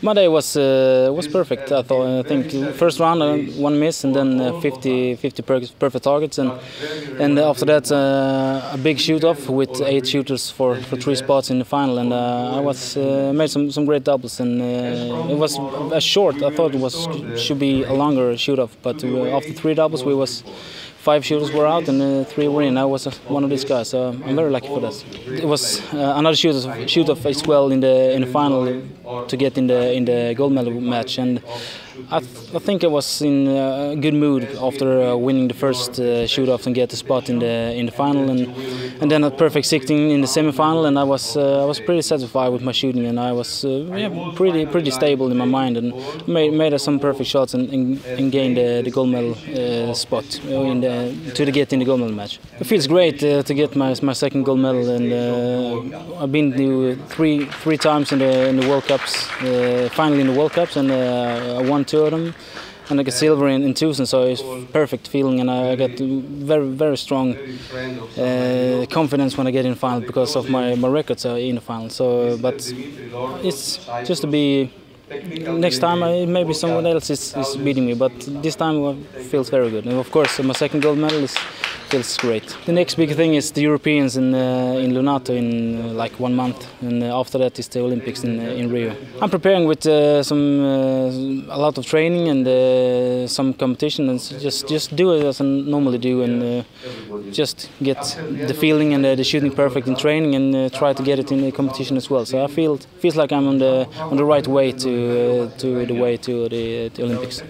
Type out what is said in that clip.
My day was uh, was perfect. I thought. I think first round uh, one miss and then uh, 50 50 perfect targets and and after that uh, a big shoot off with eight shooters for, for three spots in the final and uh, I was uh, made some, some great doubles and it was a short. I thought it was should be a longer shoot off, but after three doubles we was five shooters were out and uh, three were in. I was uh, one of these guys, so I'm very lucky for this. It was uh, another shoot shoot off as well in the in the final to get in the in the gold medal match, and I, th I think I was in a good mood after uh, winning the first uh, shoot off and get the spot in the in the final, and and then a perfect 16 in the semi-final, and I was uh, I was pretty satisfied with my shooting, and I was uh, yeah, pretty pretty stable in my mind, and made made some perfect shots and, and, and gained the, the gold medal uh, spot uh, in the to the get in the gold medal match. It feels great to get my my second gold medal, and I've been to three three times in the in the World Cups, finally in the World Cups, and I won two of them and I got silver in, in Tucson, so it's perfect feeling, and I get very very strong uh, confidence when I get in the final because of my my records are in the final. So, but it's just to be. Next time, I, maybe someone else is, is beating me, but this time it feels very good. And of course, my second gold medal is feels great. The next big thing is the Europeans in uh, in Lonato in uh, like one month, and uh, after that is the Olympics in uh, in Rio. I'm preparing with uh, some uh, a lot of training and some competition, and just just do it as I normally do, and just get the feeling and the shooting perfect in training, and try to get it in the competition as well. So I feel feels like I'm on the on the right way to to the way to the, the Olympics.